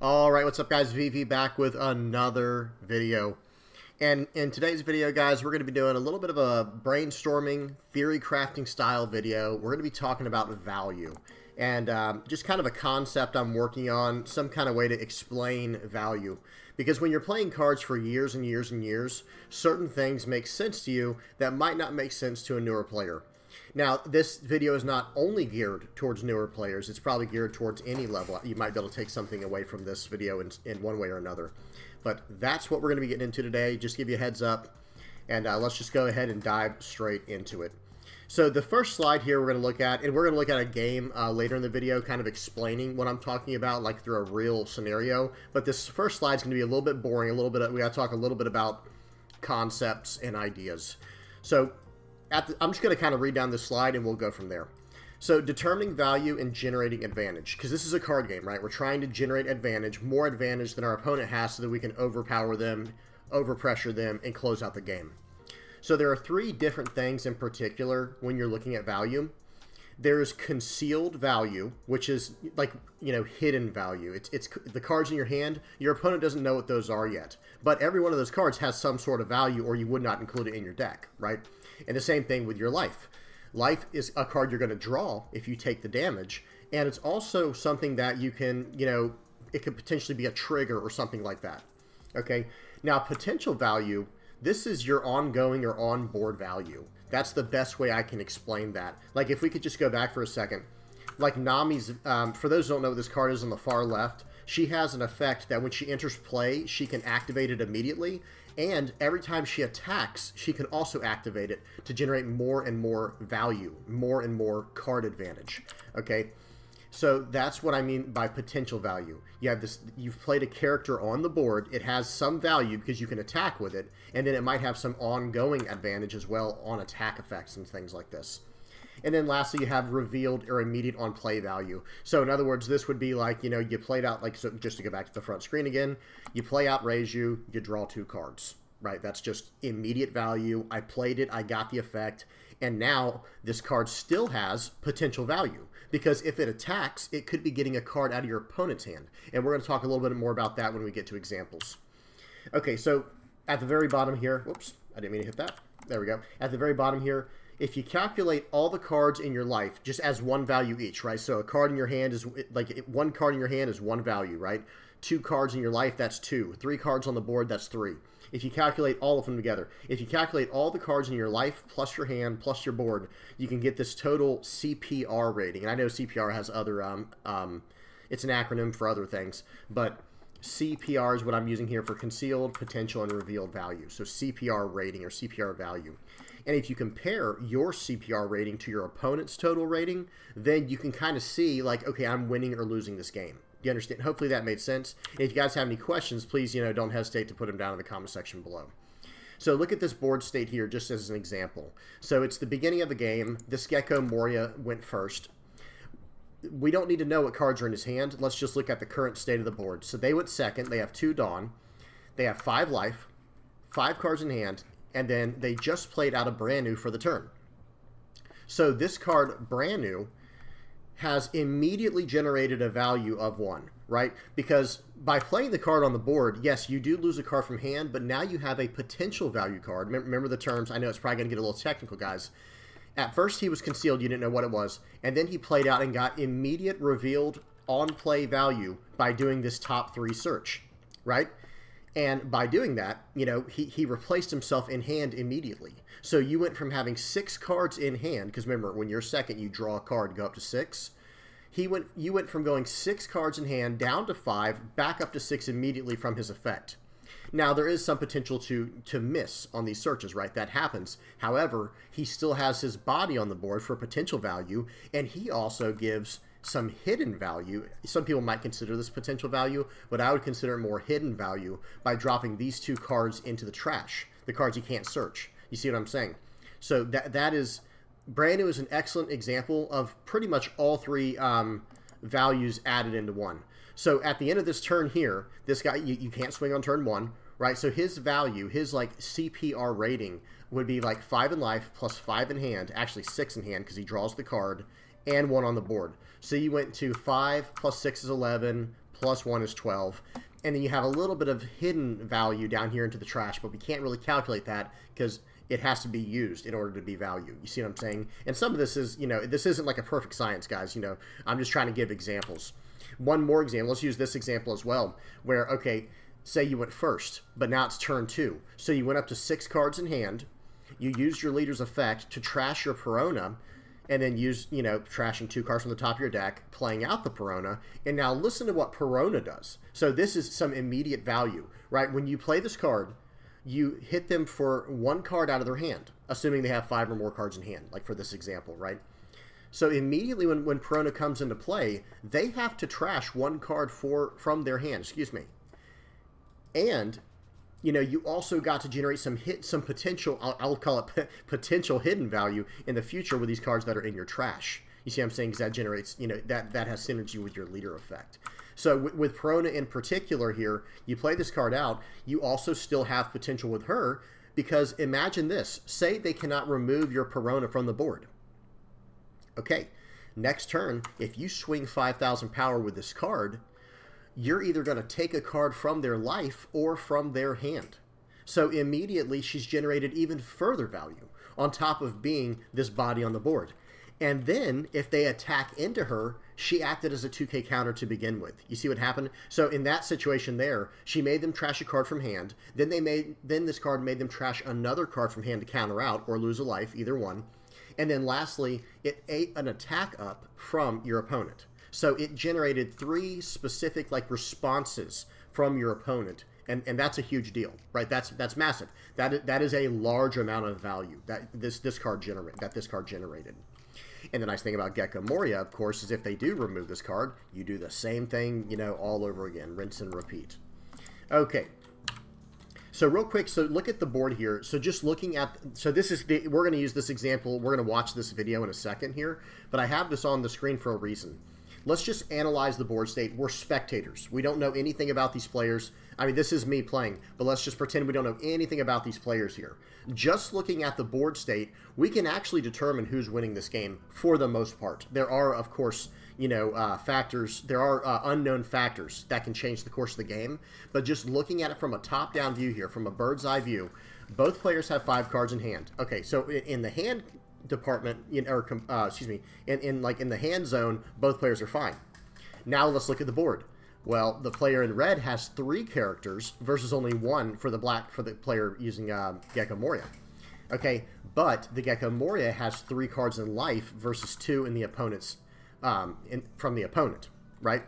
All right, what's up guys? VV back with another video. And in today's video, guys, we're going to be doing a little bit of a brainstorming, theory crafting style video. We're going to be talking about value and um, just kind of a concept I'm working on, some kind of way to explain value. Because when you're playing cards for years and years and years, certain things make sense to you that might not make sense to a newer player. Now, this video is not only geared towards newer players, it's probably geared towards any level. You might be able to take something away from this video in, in one way or another. But that's what we're going to be getting into today. Just give you a heads up. And uh, let's just go ahead and dive straight into it. So the first slide here we're going to look at, and we're going to look at a game uh, later in the video kind of explaining what I'm talking about, like through a real scenario. But this first slide is going to be a little bit boring, a little bit, of, we got to talk a little bit about concepts and ideas. So the, I'm just going to kind of read down this slide and we'll go from there. So determining value and generating advantage, because this is a card game, right? We're trying to generate advantage, more advantage than our opponent has so that we can overpower them, overpressure them, and close out the game. So there are three different things in particular when you're looking at value. There's concealed value, which is like, you know, hidden value. It's, it's the cards in your hand. Your opponent doesn't know what those are yet. But every one of those cards has some sort of value or you would not include it in your deck, right? And the same thing with your life. Life is a card you're going to draw if you take the damage, and it's also something that you can, you know, it could potentially be a trigger or something like that. Okay, now potential value, this is your ongoing or on-board value. That's the best way I can explain that. Like if we could just go back for a second, like Nami's, um, for those who don't know what this card is on the far left, she has an effect that when she enters play, she can activate it immediately, and every time she attacks, she can also activate it to generate more and more value, more and more card advantage. Okay, so that's what I mean by potential value. You have this, you've played a character on the board. It has some value because you can attack with it, and then it might have some ongoing advantage as well on attack effects and things like this. And then lastly, you have revealed or immediate on play value. So in other words, this would be like, you know, you played out, like, so just to go back to the front screen again, you play out Reiju, you draw two cards, right? That's just immediate value. I played it, I got the effect, and now this card still has potential value because if it attacks, it could be getting a card out of your opponent's hand. And we're going to talk a little bit more about that when we get to examples. Okay, so at the very bottom here, whoops, I didn't mean to hit that. There we go. At the very bottom here, if you calculate all the cards in your life just as one value each, right? So a card in your hand is like one card in your hand is one value, right? Two cards in your life, that's two. Three cards on the board, that's three. If you calculate all of them together, if you calculate all the cards in your life plus your hand plus your board, you can get this total CPR rating. And I know CPR has other, um, um, it's an acronym for other things, but CPR is what I'm using here for concealed, potential, and revealed value. So CPR rating or CPR value. And if you compare your CPR rating to your opponent's total rating, then you can kind of see like, okay, I'm winning or losing this game. You understand? Hopefully that made sense. If you guys have any questions, please, you know, don't hesitate to put them down in the comment section below. So look at this board state here just as an example. So it's the beginning of the game. This Gecko Moria went first. We don't need to know what cards are in his hand. Let's just look at the current state of the board. So they went second. They have two Dawn. They have five life, five cards in hand, and then they just played out a brand new for the turn. So this card, brand new, has immediately generated a value of one, right? Because by playing the card on the board, yes, you do lose a card from hand, but now you have a potential value card. Remember the terms. I know it's probably going to get a little technical, guys. At first, he was concealed. You didn't know what it was. And then he played out and got immediate revealed on play value by doing this top three search, right? And by doing that, you know, he, he replaced himself in hand immediately. So you went from having six cards in hand, because remember, when you're second, you draw a card, go up to six. He went you went from going six cards in hand down to five, back up to six immediately from his effect. Now there is some potential to to miss on these searches, right? That happens. However, he still has his body on the board for potential value, and he also gives some hidden value. Some people might consider this potential value, but I would consider it more hidden value by dropping these two cards into the trash, the cards you can't search. You see what I'm saying? So that that is brand new is an excellent example of pretty much all three um, values added into one. So at the end of this turn here, this guy you, you can't swing on turn one, right? So his value, his like CPR rating would be like five in life plus five in hand, actually six in hand because he draws the card and one on the board. So you went to 5 plus 6 is 11, plus 1 is 12. And then you have a little bit of hidden value down here into the trash, but we can't really calculate that because it has to be used in order to be value. You see what I'm saying? And some of this is, you know, this isn't like a perfect science, guys. You know, I'm just trying to give examples. One more example. Let's use this example as well, where, okay, say you went first, but now it's turn two. So you went up to six cards in hand. You used your leader's effect to trash your Perona, and then use, you know, trashing two cards from the top of your deck, playing out the Perona. And now listen to what Perona does. So this is some immediate value, right? When you play this card, you hit them for one card out of their hand, assuming they have five or more cards in hand, like for this example, right? So immediately when, when Perona comes into play, they have to trash one card for from their hand, excuse me. And you know, you also got to generate some hit, some potential. I'll, I'll call it potential hidden value in the future with these cards that are in your trash. You see, what I'm saying because that generates, you know, that that has synergy with your leader effect. So with, with Perona in particular here, you play this card out. You also still have potential with her because imagine this: say they cannot remove your Perona from the board. Okay, next turn, if you swing 5,000 power with this card, you're either going to take a card from their life or from their hand. So immediately she's generated even further value on top of being this body on the board. And then if they attack into her, she acted as a 2k counter to begin with. You see what happened? So in that situation there, she made them trash a card from hand. Then they made then this card made them trash another card from hand to counter out or lose a life, either one. And then lastly, it ate an attack up from your opponent. So it generated three specific like responses from your opponent, and, and that's a huge deal, right? That's that's massive. That is, that is a large amount of value that this this card generate that this card generated. And the nice thing about Gecko Moria, of course, is if they do remove this card, you do the same thing, you know, all over again, rinse and repeat. Okay, so real quick, so look at the board here. So just looking at, so this is, the, we're going to use this example. We're going to watch this video in a second here, but I have this on the screen for a reason. Let's just analyze the board state. We're spectators. We don't know anything about these players. I mean, this is me playing, but let's just pretend we don't know anything about these players here. Just looking at the board state, we can actually determine who's winning this game for the most part. There are, of course, you know, uh, factors, there are uh, unknown factors that can change the course of the game, but just looking at it from a top-down view here, from a bird's eye view, both players have five cards in hand. Okay, so in the hand department, in, or uh, excuse me, in, in like in the hand zone, both players are fine. Now let's look at the board. Well, the player in red has three characters versus only one for the black for the player using uh, Gecko Moria. Okay, but the Gecko Moria has three cards in life versus two in the opponent's um, in, from the opponent, right?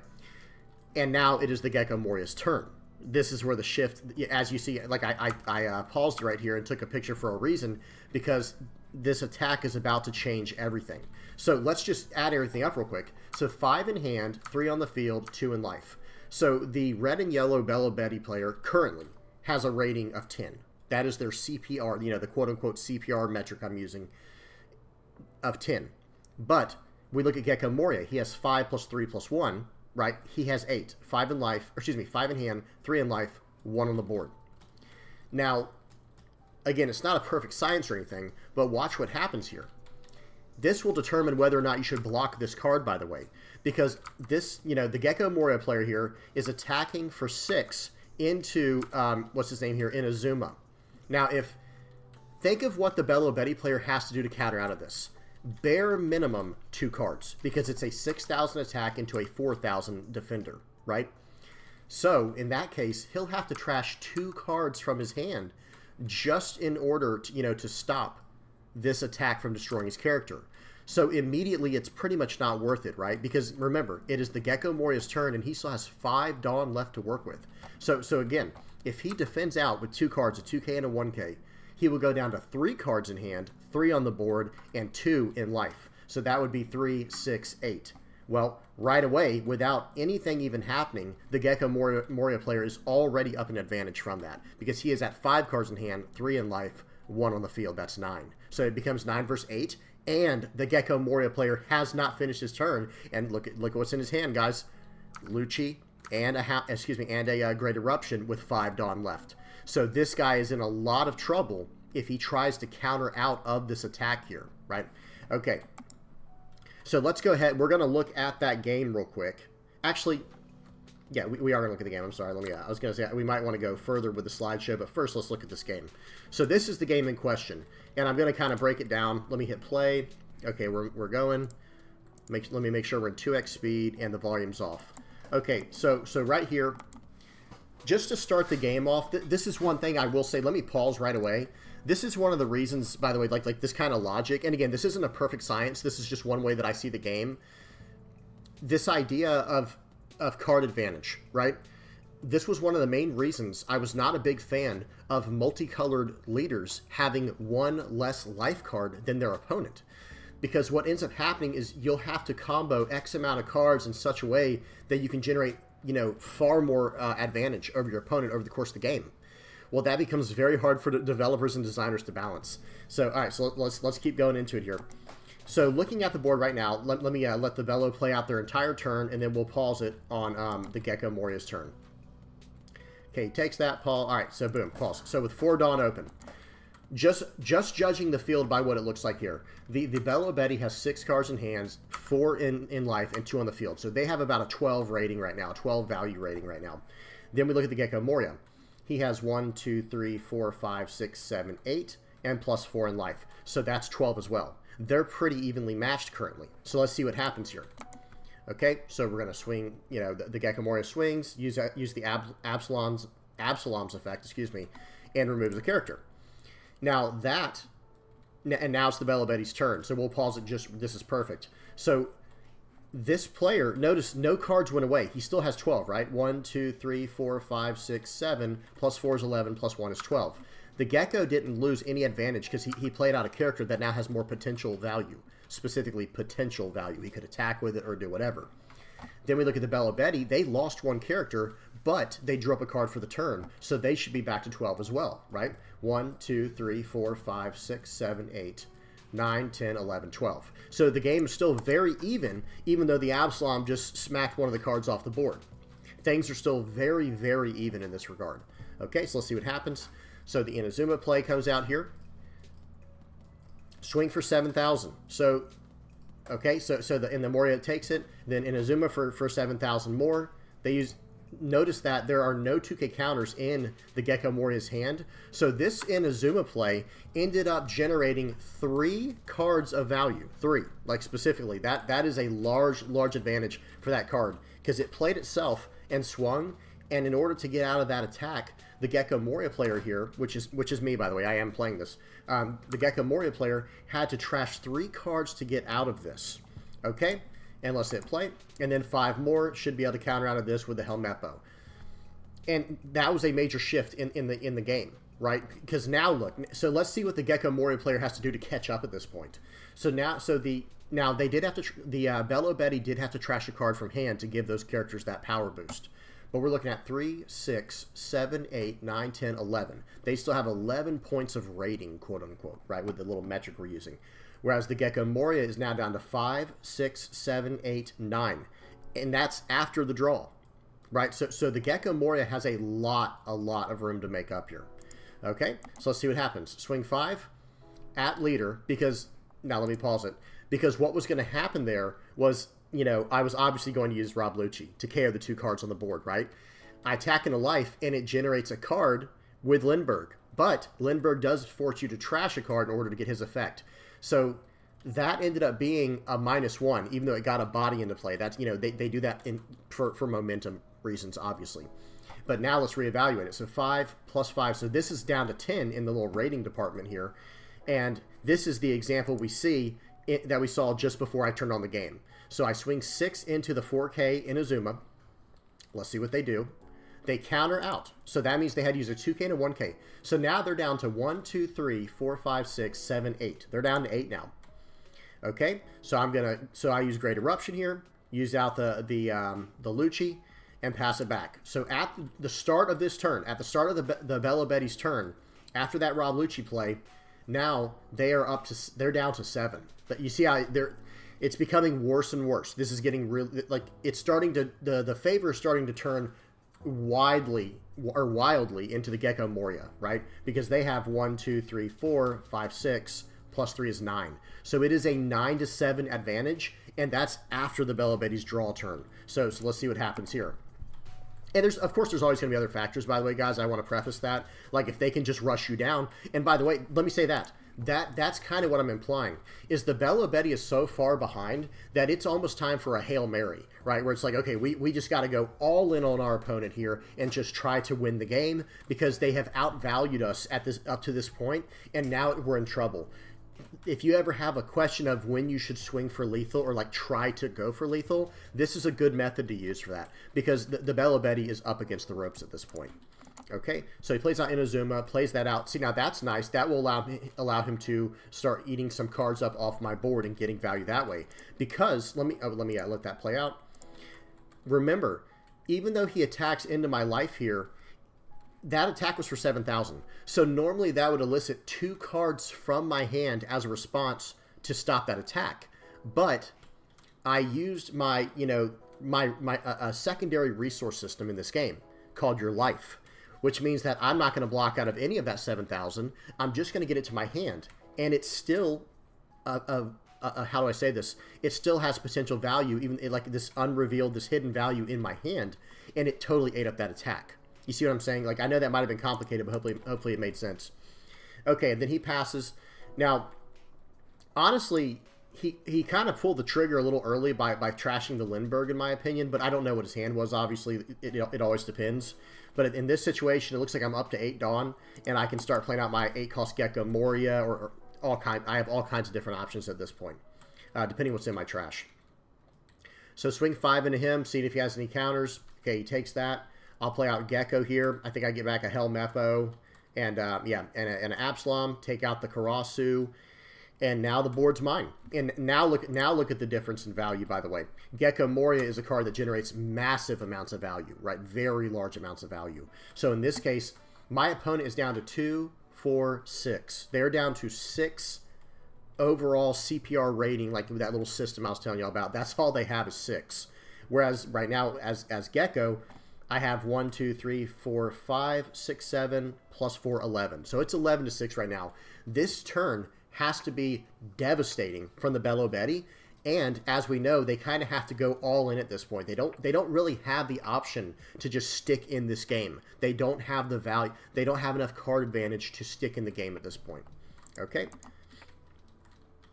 And now it is the Gecko Moria's turn. This is where the shift, as you see, like I, I, I uh, paused right here and took a picture for a reason because this attack is about to change everything. So let's just add everything up real quick. So five in hand, three on the field, two in life. So the red and yellow Belo Betty player currently has a rating of 10. That is their CPR, you know, the quote unquote CPR metric I'm using of 10. But we look at Gecko Moria. He has 5 plus 3 plus 1, right? He has 8. 5 in life, excuse me, 5 in hand, 3 in life, 1 on the board. Now, again, it's not a perfect science or anything, but watch what happens here. This will determine whether or not you should block this card, by the way, because this, you know, the Gecko Moria player here is attacking for six into, um, what's his name here, Inazuma. Now, if, think of what the Belo Betty player has to do to counter out of this. Bare minimum two cards, because it's a 6,000 attack into a 4,000 defender, right? So, in that case, he'll have to trash two cards from his hand just in order to, you know, to stop this attack from destroying his character. So immediately it's pretty much not worth it, right? Because remember, it is the Gecko Moria's turn and he still has five DON!! left to work with. So so again, if he defends out with two cards, a 2k and a 1k, he will go down to three cards in hand, three on the board, and two in life. So that would be three, six, eight. Well, right away, without anything even happening, the Gecko Moria, Moria player is already up an advantage from that because he is at five cards in hand, three in life, one on the field. That's nine. So it becomes nine versus eight, and the Gecko Moria player has not finished his turn. And look at look what's in his hand, guys. Lucci and a excuse me and a uh, Great Eruption with five DON!! left. So this guy is in a lot of trouble if he tries to counter out of this attack here, right? Okay, so let's go ahead. We're going to look at that game real quick. Actually, yeah, we, we are going to look at the game. I'm sorry. Let me. Uh, I was going to say we might want to go further with the slideshow, but first let's look at this game. So this is the game in question, and I'm going to kind of break it down. Let me hit play. Okay, we're, we're going. Make, let me make sure we're in 2x speed and the volume's off. Okay, so so right here, just to start the game off, th this is one thing I will say. Let me pause right away. This is one of the reasons, by the way, like like this kind of logic. And again, this isn't a perfect science. This is just one way that I see the game. This idea of of card advantage, right? This was one of the main reasons I was not a big fan of multicolored leaders having one less life card than their opponent. Because what ends up happening is you'll have to combo X amount of cards in such a way that you can generate, you know, far more uh, advantage over your opponent over the course of the game. Well, that becomes very hard for developers and designers to balance. So, all right, so let's let's keep going into it here. So looking at the board right now, let, let me uh, let the Belo play out their entire turn, and then we'll pause it on um, the Gecko Moria's turn. Okay, he takes that, Paul. All right, so boom, pause. So with four DON!! open, just just judging the field by what it looks like here, the, the Belo Betty has six cards in hands, four in, in life, and two on the field. So they have about a 12 rating right now, 12 value rating right now. Then we look at the Gecko Moria. He has one, two, three, four, five, six, seven, eight, and plus four in life. So that's 12 as well they're pretty evenly matched currently. So let's see what happens here. Okay, so we're going to swing, you know, the, the Gecko Moria swings, use use the Ab Absalom's, Absalom's effect, excuse me, and removes the character. Now that, and now it's the Belo Betty's turn, so we'll pause it just, this is perfect. So this player, notice no cards went away. He still has 12, right? 1, 2, 3, 4, 5, 6, 7, plus 4 is 11, plus 1 is 12. The Gecko didn't lose any advantage because he, he played out a character that now has more potential value, specifically potential value. He could attack with it or do whatever. Then we look at the Bella Betty. They lost one character, but they drew up a card for the turn, so they should be back to 12 as well, right? 1, 2, 3, 4, 5, 6, 7, 8, 9, 10, 11, 12. So the game is still very even, even though the Absalom just smacked one of the cards off the board. Things are still very, very even in this regard. Okay, so let's see what happens. So the Inazuma play comes out here. Swing for 7,000. So, okay, so so the, in the Moria takes it. Then Inazuma for, for 7,000 more. They use, notice that there are no 2K counters in the Gecko Moria's hand. So this Inazuma play ended up generating three cards of value. Three, like specifically. That That is a large, large advantage for that card because it played itself and swung. And in order to get out of that attack, the Gecko Moria player here, which is which is me by the way, I am playing this. Um, the Gecko Moria player had to trash three cards to get out of this. Okay, and let's hit play, and then five more should be able to counter out of this with the Helmeppo. And that was a major shift in, in the in the game, right? Because now look, so let's see what the Gecko Moria player has to do to catch up at this point. So now, so the now they did have to the uh, Belo Betty did have to trash a card from hand to give those characters that power boost. But we're looking at 3, 6, 7, 8, 9, 10, 11. They still have 11 points of rating, quote unquote, right, with the little metric we're using. Whereas the Gecko Moria is now down to 5, 6, 7, 8, 9. And that's after the draw, right? So, so the Gecko Moria has a lot, a lot of room to make up here. Okay, so let's see what happens. Swing 5 at leader, because, now let me pause it, because what was going to happen there was you know, I was obviously going to use Rob Lucci to KO the two cards on the board, right? I attack in a life, and it generates a card with Lindbergh. But Lindbergh does force you to trash a card in order to get his effect. So that ended up being a minus one, even though it got a body into play. That's you know they, they do that in for, for momentum reasons, obviously. But now let's reevaluate it. So five plus five. So this is down to ten in the little rating department here, and this is the example we see it, that we saw just before I turned on the game. So I swing six into the 4K Inazuma. Let's see what they do. They counter out. So that means they had to use a 2K and a 1K. So now they're down to 1, 2, 3, 4, 5, 6, 7, 8. They're down to 8 now. Okay, so I'm going to, so I use Great Eruption here, use out the, the, um, the Lucci, and pass it back. So at the start of this turn, at the start of the, the Belo Betty's turn, after that Rob Lucci play, now they are up to, they're down to 7. But you see how they're, it's becoming worse and worse. This is getting really like it's starting to the the favor is starting to turn widely or wildly into the Gecko Moria, right? Because they have one, two, three, four, five, six, plus three is nine. So it is a nine to seven advantage, and that's after the Belo Betty's draw turn. So, so let's see what happens here. And there's, of course, there's always going to be other factors. By the way, guys, I want to preface that. Like if they can just rush you down. And by the way, let me say that that that's kind of what I'm implying. Is the Bella Betty is so far behind that it's almost time for a hail mary, right? Where it's like, okay, we we just got to go all in on our opponent here and just try to win the game because they have outvalued us at this up to this point, and now we're in trouble if you ever have a question of when you should swing for lethal or like try to go for lethal, this is a good method to use for that because the, the Belo Betty is up against the ropes at this point. Okay, so he plays out Inazuma, plays that out. See, now that's nice. That will allow me, allow him to start eating some cards up off my board and getting value that way. Because let me oh, let me uh, let that play out. Remember, even though he attacks into my life here, that attack was for 7,000. So normally that would elicit two cards from my hand as a response to stop that attack. But I used my, you know, my, my a, secondary resource system in this game called your life, which means that I'm not going to block out of any of that 7,000. I'm just going to get it to my hand. And it's still a, a, a, how do I say this? It still has potential value, even like this unrevealed, this hidden value in my hand, and it totally ate up that attack. You see what I'm saying? Like I know that might have been complicated, but hopefully, hopefully it made sense. Okay, and then he passes. Now, honestly, he he kind of pulled the trigger a little early by by trashing the Lindbergh, in my opinion. But I don't know what his hand was. Obviously, it, it, it always depends. But in this situation, it looks like I'm up to eight DON!!, and I can start playing out my eight cost Gecko Moria or, or all kind. I have all kinds of different options at this point, uh, depending what's in my trash. So swing five into him, see if he has any counters. Okay, he takes that. I'll play out Gecko here. I think I get back a Hell Helmeppo and uh, yeah, and, a, and an Absalom. Take out the Karasu, and now the board's mine. And now look now look at the difference in value. By the way, Gecko Moria is a card that generates massive amounts of value, right? Very large amounts of value. So in this case, my opponent is down to two, four, six. They're down to six overall CPR rating, like that little system I was telling you about. That's all they have is six. Whereas right now, as as Gecko I have one, two, three, four, five, six, seven, plus four, eleven. So it's 11 to 6 right now. This turn has to be devastating from the Belo Betty. And as we know, they kind of have to go all in at this point. They don't they don't really have the option to just stick in this game. They don't have the value. They don't have enough card advantage to stick in the game at this point. Okay.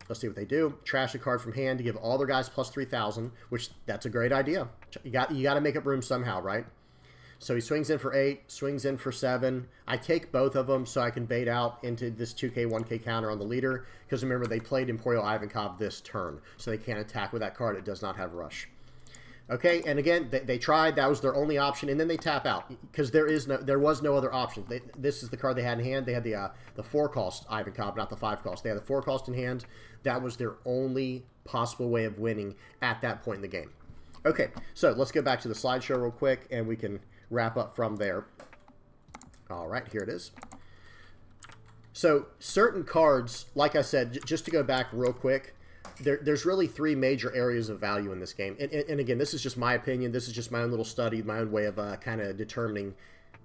Let's see what they do. Trash a card from hand to give all their guys plus 3,000, which that's a great idea. You got you got to make up room somehow, right? So he swings in for eight, swings in for seven. I take both of them so I can bait out into this 2k, 1k counter on the leader. Because remember, they played Emporio Ivankov this turn, so they can't attack with that card. It does not have rush. Okay, and again, they, they tried. That was their only option, and then they tap out because there is no, there was no other option. They, this is the card they had in hand. They had the uh, the four cost Ivankov, not the five cost. They had the four cost in hand. That was their only possible way of winning at that point in the game. Okay, so let's go back to the slideshow real quick, and we can wrap up from there. All right, here it is. So certain cards, like I said, just to go back real quick, there, there's really three major areas of value in this game. And, and, and, again, this is just my opinion. This is just my own little study, my own way of uh, kind of determining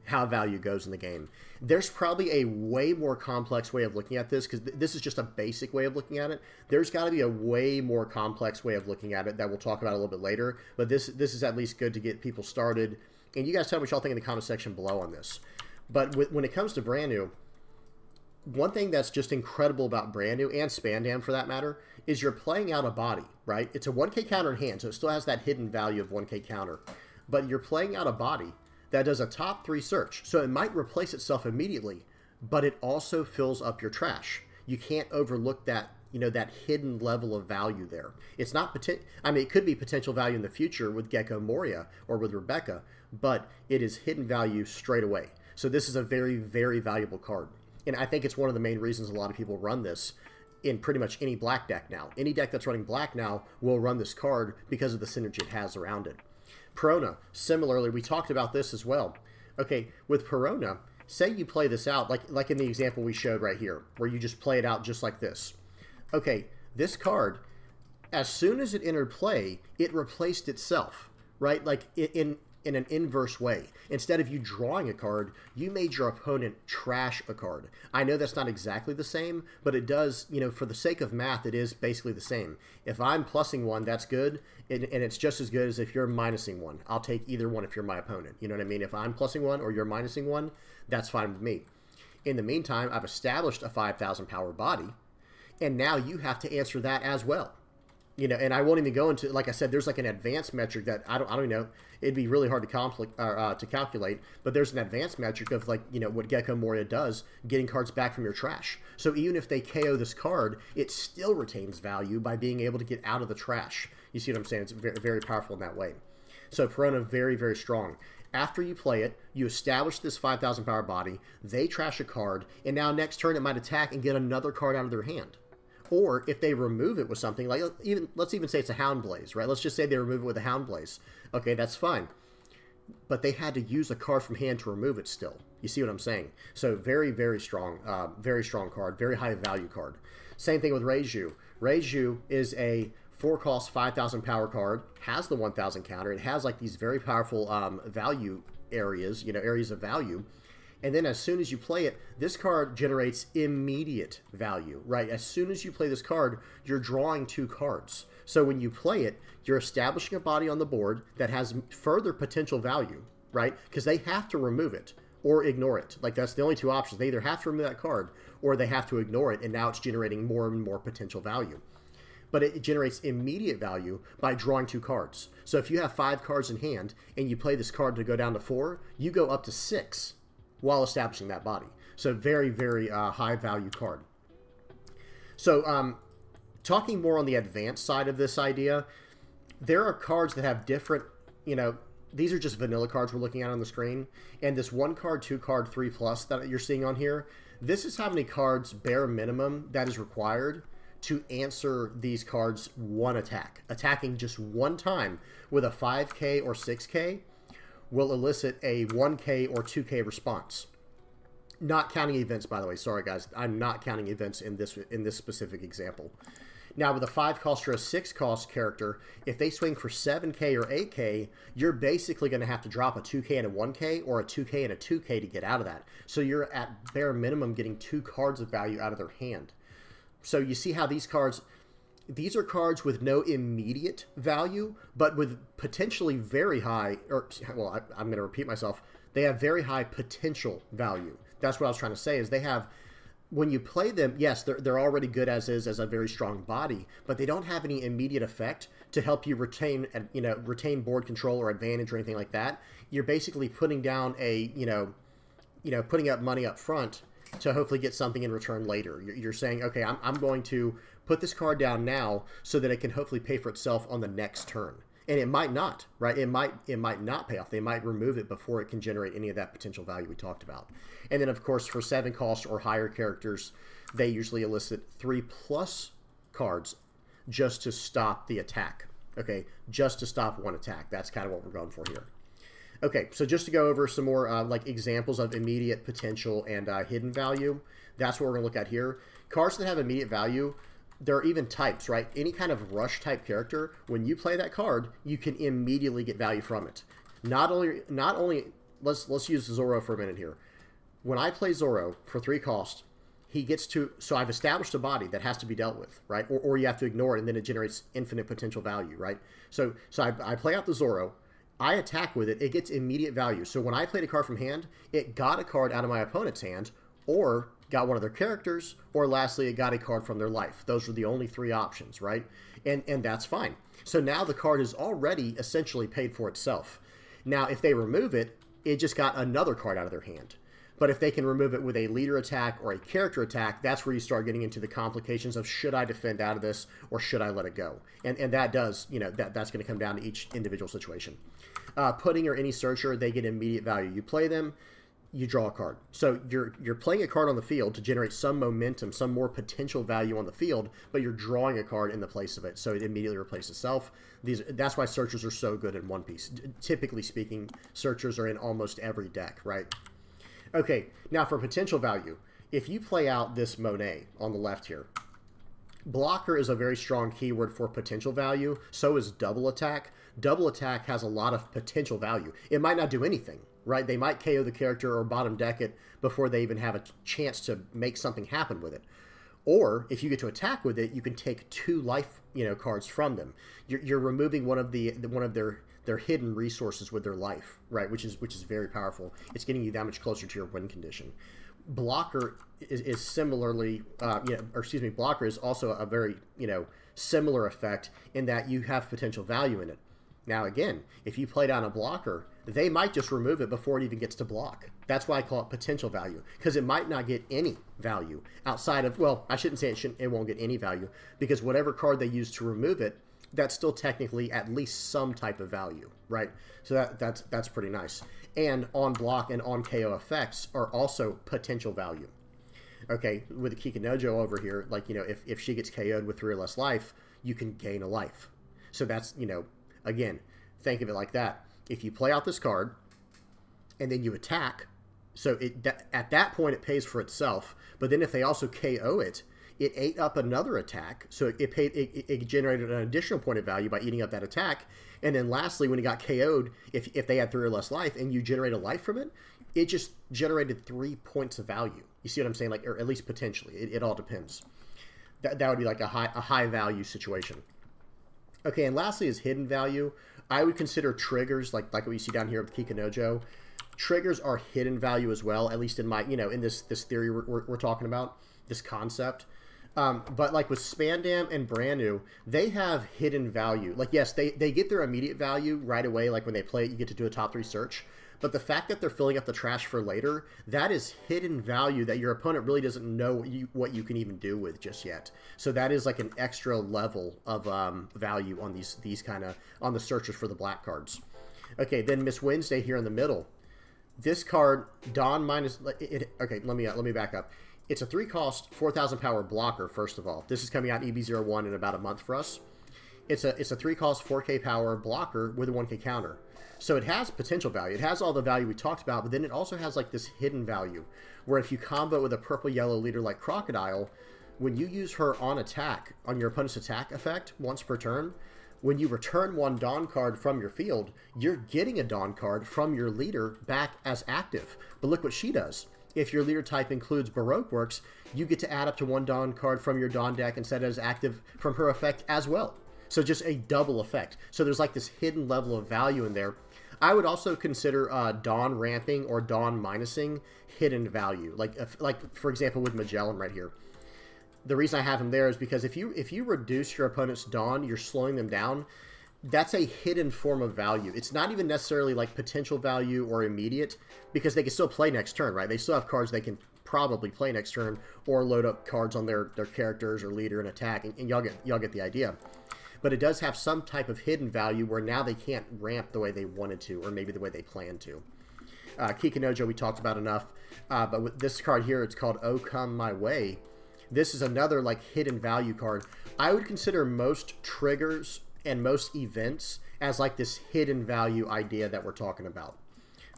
how value goes in the game. There's probably a way more complex way of looking at this because th this is just a basic way of looking at it. There's got to be a way more complex way of looking at it that we'll talk about a little bit later. But this this is at least good to get people started and you guys tell me what y'all think in the comment section below on this. But with, when it comes to brand new, one thing that's just incredible about brand new and Spandam for that matter is you're playing out a body, right? It's a 1k counter in hand, so it still has that hidden value of 1k counter. But you're playing out a body that does a top three search. So it might replace itself immediately, but it also fills up your trash. You can't overlook that you know that hidden level of value there. It's not. I mean, it could be potential value in the future with Gecko Moria or with Rebecca, but it is hidden value straight away. So this is a very very valuable card, and I think it's one of the main reasons a lot of people run this in pretty much any black deck now. Any deck that's running black now will run this card because of the synergy it has around it. Perona, similarly, we talked about this as well. Okay, with Perona, say you play this out like like in the example we showed right here, where you just play it out just like this okay, this card, as soon as it entered play, it replaced itself, right? Like in in an inverse way. Instead of you drawing a card, you made your opponent trash a card. I know that's not exactly the same, but it does, you know, for the sake of math, it is basically the same. If I'm plussing one, that's good, and, it's just as good as if you're minusing one. I'll take either one if you're my opponent. You know what I mean? If I'm plussing one or you're minusing one, that's fine with me. In the meantime, I've established a 5,000 power body, and now you have to answer that as well you know, and I won't even go into like I said. There's like an advanced metric that I don't, I don't know. It'd be really hard to compli- uh, to calculate, but there's an advanced metric of like you know what Gecko Moria does, getting cards back from your trash. So even if they KO this card, it still retains value by being able to get out of the trash. You see what I'm saying? It's very, very powerful in that way. So Perona very very strong. After you play it, you establish this 5,000 power body. They trash a card, and now next turn it might attack and get another card out of their hand or if they remove it with something like even let's even say it's a hound blaze right? Let's just say they remove it with a hound blaze. Okay that's fine. But they had to use a card from hand to remove it still. You see what i'm saying? So very very strong uh, very strong card very high value card. Same thing with Reiju. Reiju is a four cost 5000 power card has the 1000 counter. It has like these very powerful um, value areas you know areas of value and then as soon as you play it, this card generates immediate value, right? As soon as you play this card, you're drawing two cards. So when you play it, you're establishing a body on the board that has further potential value, right? Because they have to remove it or ignore it. Like that's the only two options. They either have to remove that card or they have to ignore it, and now it's generating more and more potential value. But it generates immediate value by drawing two cards. So if you have five cards in hand and you play this card to go down to four, you go up to six while establishing that body. So very, very uh, high value card. So um, talking more on the advanced side of this idea, there are cards that have different, you know, these are just vanilla cards we're looking at on the screen. And this one card, two card, three plus that you're seeing on here, this is how many cards bare minimum that is required to answer these cards one attack. Attacking just one time with a 5k or 6k will elicit a 1K or 2K response. Not counting events, by the way. Sorry, guys. I'm not counting events in this in this specific example. Now, with a 5 cost or a 6 cost character, if they swing for 7k or 8k, you're basically going to have to drop a 2k and a 1k or a 2k and a 2k to get out of that. So you're at bare minimum getting two cards of value out of their hand. So you see how these cards these are cards with no immediate value, but with potentially very high, or well, I, I'm going to repeat myself. They have very high potential value. That's what I was trying to say. Is they have when you play them, yes, they're, they're already good as is as a very strong body, but they don't have any immediate effect to help you retain, and you know, retain board control or advantage or anything like that. You're basically putting down a, you know, you know, putting up money up front to hopefully get something in return later. You're, you're saying, okay, I'm, I'm going to put this card down now so that it can hopefully pay for itself on the next turn. And it might not, right? It might it might not pay off. They might remove it before it can generate any of that potential value we talked about. And then of course for seven cost or higher characters, they usually elicit three plus cards just to stop the attack. Okay, just to stop one attack. That's kind of what we're going for here. Okay, so just to go over some more uh, like examples of immediate potential and uh, hidden value, that's what we're going to look at here. Cards that have immediate value there are even types, right? Any kind of rush type character, when you play that card, you can immediately get value from it. Not only, not only, let's let's use Zoro for a minute here. When I play Zoro for three cost, he gets to, so I've established a body that has to be dealt with, right? Or, or you have to ignore it, and then it generates infinite potential value, right? So, so I, I play out the Zoro, I attack with it, it gets immediate value. So when I played a card from hand, it got a card out of my opponent's hand, or got one of their characters, or lastly, it got a card from their life. Those were the only three options, right? And and that's fine. So now the card is already essentially paid for itself. Now, if they remove it, it just got another card out of their hand. But if they can remove it with a leader attack or a character attack, that's where you start getting into the complications of should I defend out of this or should I let it go? And and that does, you know, that that's going to come down to each individual situation. Uh, Pudding or any searcher, they get immediate value. You play them, you draw a card. So you're you're playing a card on the field to generate some momentum, some more potential value on the field, but you're drawing a card in the place of it, so it immediately replaces itself. These that's why searchers are so good in One Piece. Typically speaking, searchers are in almost every deck, right? Okay, now for potential value, if you play out this Monet on the left here, Blocker is a very strong keyword for potential value. So is double attack. Double attack has a lot of potential value. It might not do anything, right? They might KO the character or bottom deck it before they even have a chance to make something happen with it. Or if you get to attack with it, you can take two life, you know, cards from them. You're, you're removing one of the one of their their hidden resources with their life, right? Which is which is very powerful. It's getting you that much closer to your win condition. Blocker is, is similarly, uh, you know, or excuse me, blocker is also a very you know similar effect in that you have potential value in it. Now again, if you play down a blocker, they might just remove it before it even gets to block. That's why I call it potential value because it might not get any value outside of well, I shouldn't say it shouldn't it won't get any value because whatever card they use to remove it, that's still technically at least some type of value, right? So that that's that's pretty nice. And on block and on KO effects are also potential value. Okay, with the Kikunojo over here, like you know, if if she gets KO'd with three or less life, you can gain a life. So that's you know, again, think of it like that. If you play out this card and then you attack, so it that, at that point it pays for itself. But then if they also KO it, it ate up another attack, so it, paid it, it, generated an additional point of value by eating up that attack. And then lastly, when it got KO'd, if if they had three or less life and you generate a life from it, it just generated three points of value. You see what I'm saying? Like, or at least potentially. It, it all depends. That, that would be like a high a high value situation. Okay, and lastly is hidden value. I would consider triggers like like what you see down here with Kikunojo triggers are hidden value as well, at least in my, you know, in this this theory we're, we're, we're talking about, this concept. Um, but like with Spandam and Brand New, they have hidden value. Like, yes, they, they get their immediate value right away. Like when they play it, you get to do a top three search. But the fact that they're filling up the trash for later, that is hidden value that your opponent really doesn't know what you, what you can even do with just yet. So that is like an extra level of um, value on these these kind of on the searches for the black cards. Okay, then Miss Wednesday here in the middle. This card, DON!! minus. It, okay, let me uh, let me back up. It's a three cost, four thousand power blocker. First of all, this is coming out EB01 in about a month for us. It's a it's a three cost, 4K power blocker with a 1K counter. So it has potential value. It has all the value we talked about, but then it also has like this hidden value, where if you combo with a purple yellow leader like Crocodile, when you use her on attack on your opponent's attack effect once per turn, when you return one DON!! card from your field, you're getting a DON!! card from your leader back as active. But look what she does. If your leader type includes Baroque Works, you get to add up to one DON!! card from your DON!! deck and set it as active from her effect as well. So just a double effect. So there's like this hidden level of value in there. I would also consider uh, DON!! ramping or DON!! minusing hidden value. Like, like for example, with Magellan right here the reason I have him there is because if you if you reduce your opponent's DON!!, you're slowing them down. That's a hidden form of value. It's not even necessarily like potential value or immediate because they can still play next turn, right? They still have cards they can probably play next turn or load up cards on their, their characters or leader and attack, and, and y'all get y'all get the idea. But it does have some type of hidden value where now they can't ramp the way they wanted to, or maybe the way they plan to. Uh, Kikunojo we talked about enough, uh, but with this card here, it's called "Oh Come My Way." This is another like hidden value card. I would consider most triggers and most events as like this hidden value idea that we're talking about.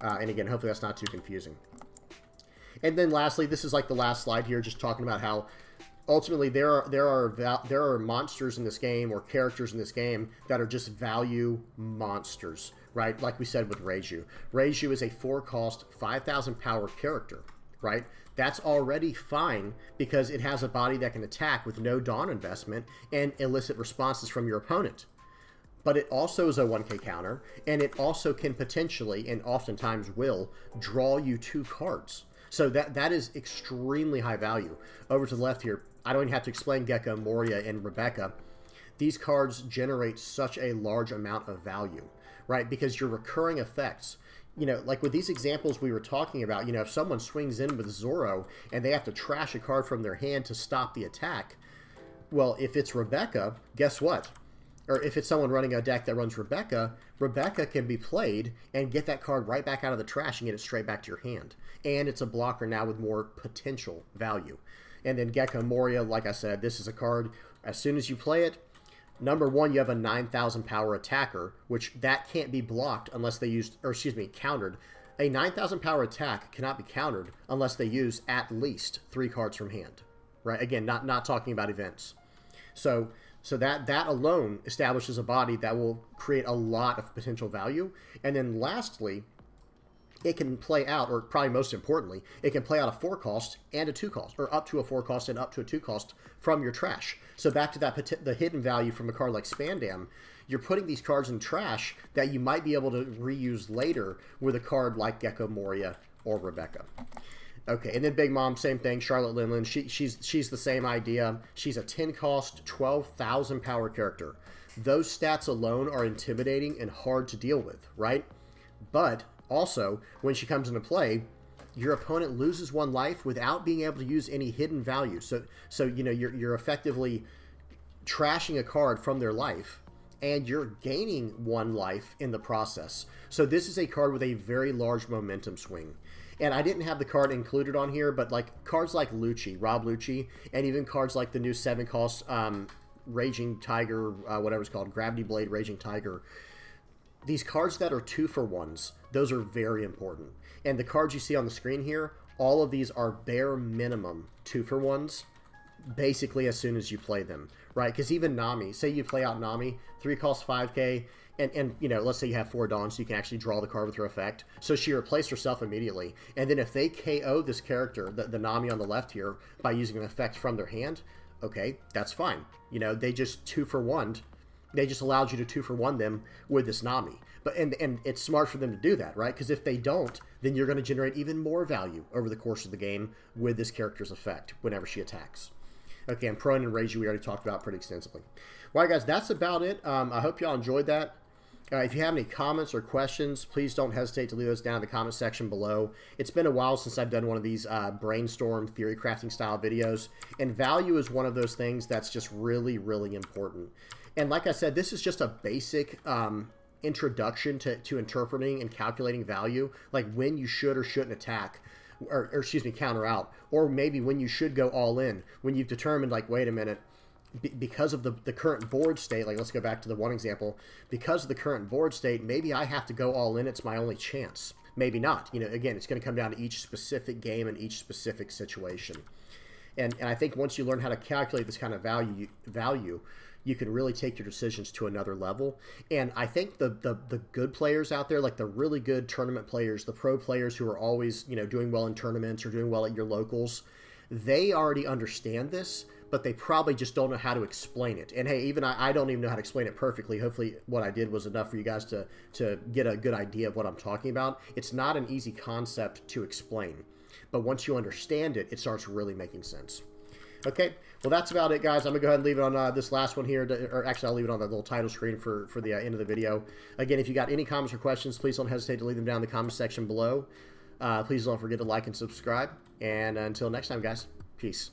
Uh, and again, hopefully that's not too confusing. And then lastly, this is like the last slide here, just talking about how ultimately there are there are there are monsters in this game or characters in this game that are just value monsters, right? Like we said with Reiju. Reiju is a four cost, 5,000 power character, right? that's already fine because it has a body that can attack with no DON!! investment and elicit responses from your opponent. But it also is a 1k counter, and it also can potentially, and oftentimes will, draw you two cards. So that that is extremely high value. Over to the left here, I don't even have to explain Gecko, Moria, and Rebecca. These cards generate such a large amount of value, right? Because your recurring effects you know, like with these examples we were talking about, you know, if someone swings in with Zoro and they have to trash a card from their hand to stop the attack, well, if it's Rebecca, guess what? Or if it's someone running a deck that runs Rebecca, Rebecca can be played and get that card right back out of the trash and get it straight back to your hand. And it's a blocker now with more potential value. And then Gecko Moria, like I said, this is a card, as soon as you play it, Number one, you have a 9,000 power attacker, which that can't be blocked unless they use, or excuse me, countered. A 9,000 power attack cannot be countered unless they use at least three cards from hand. Right? Again, not not talking about events. So so that that alone establishes a body that will create a lot of potential value. And then lastly, it can play out, or probably most importantly, it can play out a four cost and a two cost, or up to a four cost and up to a two cost from your trash. So back to that the hidden value from a card like Spandam, you're putting these cards in trash that you might be able to reuse later with a card like Gecko Moria or Rebecca. Okay, and then Big Mom, same thing. Charlotte Linlin, she, she's she's the same idea. She's a 10 cost, 12,000 power character. Those stats alone are intimidating and hard to deal with, right? But also, when she comes into play, your opponent loses one life without being able to use any hidden value. So, so you know, you're, you're effectively trashing a card from their life and you're gaining one life in the process. So this is a card with a very large momentum swing. And I didn't have the card included on here, but like cards like Lucci, Rob Lucci, and even cards like the new seven cost um, Raging Tiger, uh, whatever it's called, Gravity Blade Raging Tiger. These cards that are two for ones, those are very important. And the cards you see on the screen here, all of these are bare minimum two for ones basically as soon as you play them, right? Because even Nami, say you play out Nami, three costs 5k, and, and you know, let's say you have four DONs, so you can actually draw the card with her effect. So she replaced herself immediately. And then if they KO this character, the, the Nami on the left here, by using an effect from their hand, okay, that's fine. You know, they just two for one. They just allowed you to two for one them with this Nami. But and and it's smart for them to do that, right? Because if they don't, then you're going to generate even more value over the course of the game with this character's effect whenever she attacks. Okay, and Prone and Rage we already talked about pretty extensively. All right, guys, that's about it. Um, I hope y'all enjoyed that. Uh, if you have any comments or questions, please don't hesitate to leave those down in the comment section below. It's been a while since I've done one of these uh, brainstorm theory crafting style videos, and value is one of those things that's just really, really important. And like I said, this is just a basic um, introduction to, to interpreting and calculating value, like when you should or shouldn't attack or, or excuse me, counter out, or maybe when you should go all in, when you've determined like, wait a minute, because of the, the current board state, like let's go back to the one example, because of the current board state, maybe I have to go all in. It's my only chance. Maybe not. You know, again, it's going to come down to each specific game and each specific situation. And, and I think once you learn how to calculate this kind of value, value, you can really take your decisions to another level. And I think the, the the good players out there, like the really good tournament players, the pro players who are always you know doing well in tournaments or doing well at your locals, they already understand this, but they probably just don't know how to explain it. And hey, even I, I don't even know how to explain it perfectly. Hopefully, what I did was enough for you guys to to get a good idea of what I'm talking about. It's not an easy concept to explain, but once you understand it, it starts really making sense. Okay, well, that's about it, guys. I'm going to go ahead and leave it on uh, this last one here. To, or actually, I'll leave it on the little title screen for, for the uh, end of the video. Again, if you got any comments or questions, please don't hesitate to leave them down in the comment section below. Uh, please don't forget to like and subscribe. And until next time, guys, peace.